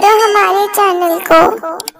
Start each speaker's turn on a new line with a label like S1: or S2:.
S1: करो हमारे चैनल को।